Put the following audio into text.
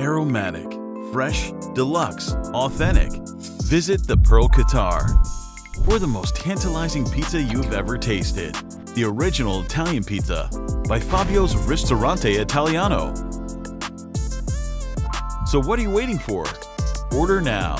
Aromatic, fresh, deluxe, authentic. Visit the Pearl Qatar for the most tantalizing pizza you've ever tasted. The original Italian pizza by Fabio's Ristorante Italiano. So what are you waiting for? Order now